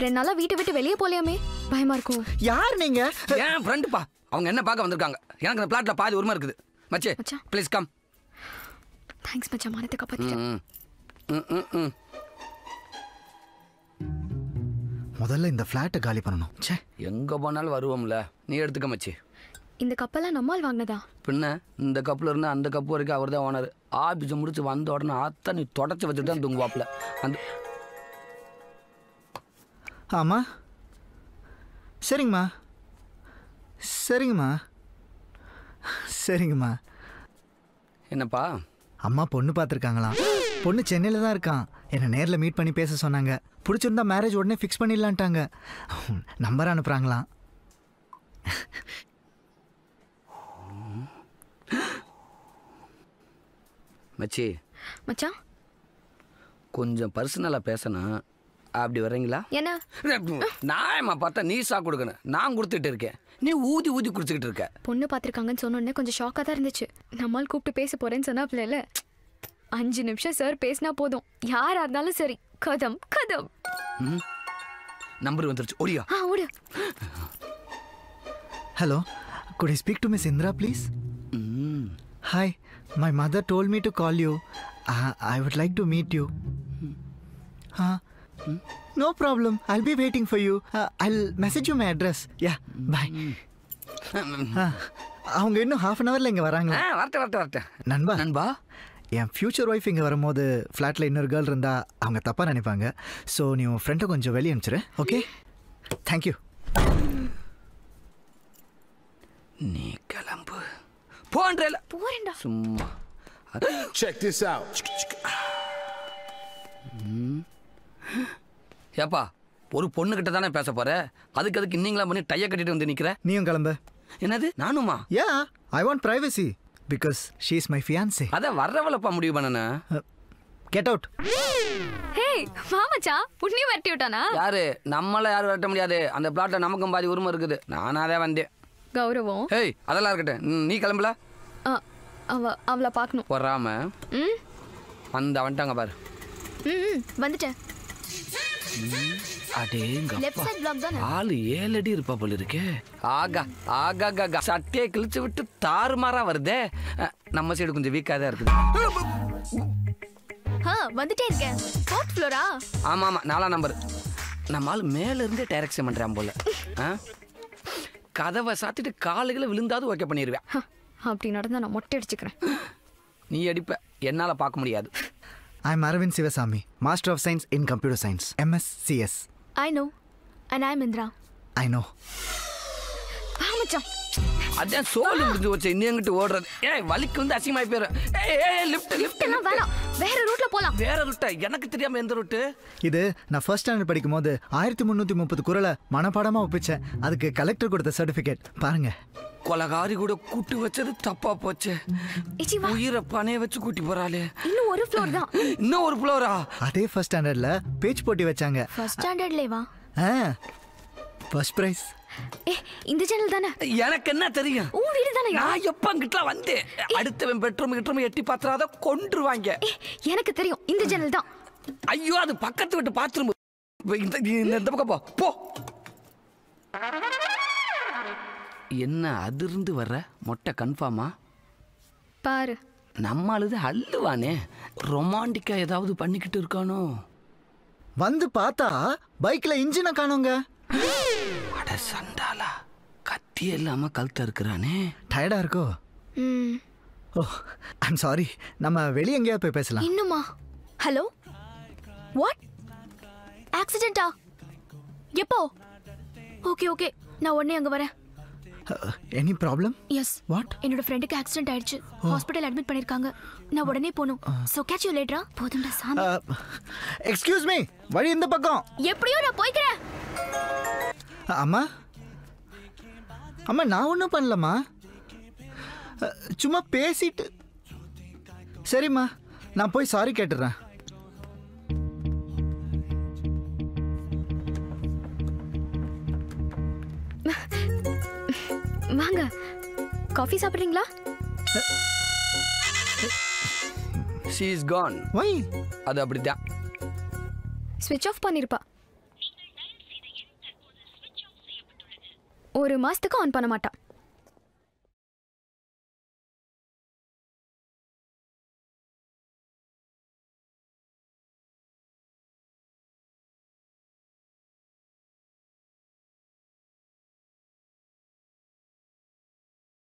ரெண்டு நாளா வீட்டை விட்டு வெளியே போலையாமே? பயமா இருக்கும் யார் நீங்க? ஏன் ஃப்ரெண்டுப்பா அவங்க என்ன பார்க்க வந்திருக்காங்க? எனக்கு இந்த பிளாட்ல பாதி உரிமை இருக்குது. மச்சே. ப்ளீஸ் கம் தேங்க்ஸ் மச்சான் மானத்தை காப்பாத்திட்டேன். ம் ம் ம் ம் முதல்ல இந்த ஃப்ளாட்டை காலி பண்ணணும். ச்சே. எங்க போனாலும் வருவோம்ல. நீ எடுத்துக்க மச்சி. இந்த கப்பெல்லாம் நம்மால் வாங்கினதா? பின்ன இந்த கப்பில் இருந்து அந்த கப்பு வரைக்கும் அவர் தான் ஓனர் ஆஃபீஸை முடிச்சு வந்த உடனே அத்தனை தொடச்சி வச்சுட்டு தான் தூங்குவாப்புல அந்த ஆமா. சரிங்கம்மா. சரிங்கம்மா. சரிங்கம்மா. என்னப்பா? அம்மா பொண்ணு பார்த்துருக்காங்களாம் பொண்ணு சென்னையில் தான் இருக்கான் என்னை நேரில் மீட் பண்ணி பேச சொன்னாங்க. பிடிச்சிருந்தா மேரேஜ் உடனே ஃபிக்ஸ் பண்ணிடலான்ட்டாங்க. நம்பர் அனுப்புகிறாங்களாம் மச்சி. மச்சான்? கொஞ்சம் பர்சனலாக பேசணும் அப்படி வர்றீங்களா? என்ன? நாயம்மா பார்த்தா நீ சா கொடுக்கணும். நான் கொடுத்துட்டு இருக்கேன். நீ ஊதி ஊதி குடிச்சுக்கிட்டு இருக்க. பொண்ணு பார்த்துருக்காங்கன்னு சொன்ன உடனே கொஞ்சம் ஷாக்காக தான் இருந்துச்சு. நம்மால் கூப்பிட்டு பேச போறேன்னு சொன்னாப்ல இல்ல அஞ்சு நிமிஷம் சார் பேசினா போதும். யாரா இருந்தாலும் சரி. கதம் கதம். நம்பர் வந்துருச்சு. ஓடியா. ஆ ஓடு. Hello could I speak to miss Indira please hmm. Hi my mother told me to call you I would like to meet you ah no problem I'll be waiting for you I'll message you my address yeah bye அவங்க இன்னும் half an ஹவரில் இங்கே வராங்களா? வரட்ட வரட்ட வரட்ட நண்பா? நண்பா? என் future wife இங்கே வரும்போது ஃப்ளாட்டில் இன்னொரு கேர்ள் இருந்தால் அவங்க தப்பாக நினைப்பாங்க. ஸோ நீ உன் ஃப்ரெண்டை கொஞ்சம் வெளியே அனுப்பிச்சிரு. ஓகே தேங்க்யூ நீ கிளம்பு. போன்றேல. போறேன்டா. சும்மா. Check this out. ஏப்பா ஒரு பொண்ணுகிட்ட தானே பேச போற? அதுக்கு அதுக்கு இன்னீங்களா பண்ணி டைய கட்டிட்டு வந்து நிக்கிற? நீயும் கிளம்பு. என்னது? நானுமா? Yeah I want privacy because she is my fiancée அத வர்றவளப்பா முடிவு பண்ணன. கெட் அவுட் ஹே வா மச்சான் உன்னையும் வரட்டி விட்டானா? யாரு? நம்மள யாரும் வெட்ட முடியாது. அந்த பிளாட்ல நமக்கும் பாதி உரிமை இருக்குது. நானாவே வந்தேன். கௌரவம். ஏய் அதெல்லாம் இருக்கட்டும். ம், நீ கிளம்பல. ஆ, அவ அவளை பார்க்கணும் பொறாம. ம்? அந்த வந்துட்டாங்க பாரு. ம், வந்துட்டேன். ஆளு ஏழு அடி இருப்பா போல இருக்கே. ஆகா ஆகா ஆகா சட்டையை கிழிச்சு விட்டு தாறுமாறா வருதே. நம்ம சைடு கொஞ்சம் வீக்கா தான் இருக்குது. வந்துட்டே இருக்கேன். ஃபோர்த் ஃப்ளோரா ஆமா ஆமா நாலாம் நம்பர் நம்ம ஆள் மேல இருந்தே டைரக்ஷன் பண்றான் போல? கதவை சாத்திட்டு காலுகளை விழுந்தாது ஓகே பண்ணிடுவேன் அப்படி நடந்தா நான் மொட்டை அடிச்சுக்கிறேன். நீ அடிப்ப. என்னால பார்க்க முடியாது. I am Aravind Sivasamy master of science in computer science MSCS I know and I Indira I know மச்சான். அதான் சோழி முடிஞ்சு வச்சு இன்னும் எங்கிட்டு ஓடுறது? ஏய் வலிக்கு வந்து அசிங்கமாயி போயிடும் ஏய் ஏய் லிஃப்ட் லிஃப்ட் எல்லாம் வேணாம். வேற ரூட்ல போலாம். வேற ரூட்டா எனக்கு தெரியாம எந்த ரூட்டு இது நான் ஃபர்ஸ்ட் ஸ்டாண்டர்ட் படிக்கும் போது ஆயிரத்தி முந்நூற்றி முப்பது குரலை மனப்பாடமா ஒப்பிச்சேன். அதுக்கு கலெக்டர் கொடுத்த சர்டிஃபிகேட் பாருங்க. கொலகாரி கூட கூட்டு வச்சது தப்பா போச்சு. உயிரை பணைய வச்சு கூட்டி போறாளே. இன்னும் ஒரு ஃப்ளோர் தான். இன்னும் ஒரு ஃப்ளோரா அதே ஃபர்ஸ்ட் ஸ்டாண்டர்ட்ல பேச்சு போட்டி வச்சாங்க. ஃபர்ஸ்ட் ஸ்டாண்டர்ட்லே வா. ஆ ஃபர்ஸ்ட் ப்ரைஸ் ஏ இந்த சேனல் தானே? எனக்கு என்ன தெரியும்? உன் வீடு தானே? நான் எப்ப அங்கிட்டலாம் வந்தேன்? அடுத்தவன் பெட்ரூம் கிட்ரூம் எட்டி பாத்திராத கொன்றுவாங்க. எனக்கு தெரியும். இந்த சேனல் தான். ஐயோ அது பக்கத்து விட்டு பாத்ரூம் இந்த இந்த- இந்த பக்கம் போ. போ. என்ன அதிர்ந்து வர்ற? மொட்டை கன்ஃபார்மா பாரு. நம்ம அழுது அள்ளுவானே ரொமான்டிக்கா ஏதாவது பண்ணிக்கிட்டு இருக்கானோ? வந்து பார்த்தா பைக்ல இன்ஜினை காணோங்க. அட சண்டாலா கத்தி இல்லாம கழுத்த இருக்கிறானே. டயர்டா இருக்கோ? ம். ஓ ஐம் சாரி நம்ம வெளியே எங்கேயா போய் பேசலாம். இன்னுமா? ஹலோ வாட் ஆக்சிடென்ட்டா எப்போ? ஓகே ஓகே நான் உடனே அங்க வரேன். எனி ப்ராப்ளம் எஸ் வாட் என்னோட ஃப்ரெண்டுக்கு ஆக்சிடென்ட் ஆயிடுச்சு. ஹாஸ்பிட்டல் அட்மிட் பண்ணிருக்காங்க. நான் உடனே போகணும். சோ கேட்ச் யூ லேட்டரா போதும்டா சாமி. எக்ஸ்கியூஸ் மீ வழி இந்த பக்கம். எப்படியோ நான் போய்க்கிறேன். அம்மா? அம்மா நான் ஒன்றும் பண்ணலம்மா. சும்மா பேசிட்டு. சரிம்மா நான் போய் சாரி கேட்டுடுறேன் வாங்க. காஃபி சாப்பிட்றீங்களா? ஷீ இஸ் கான் வை அது அப்படிதான் ஸ்விட்ச் ஆஃப் பண்ணிருப்பா. ஒரு மாசத்துக்கு ஆன் பண்ண மாட்டான்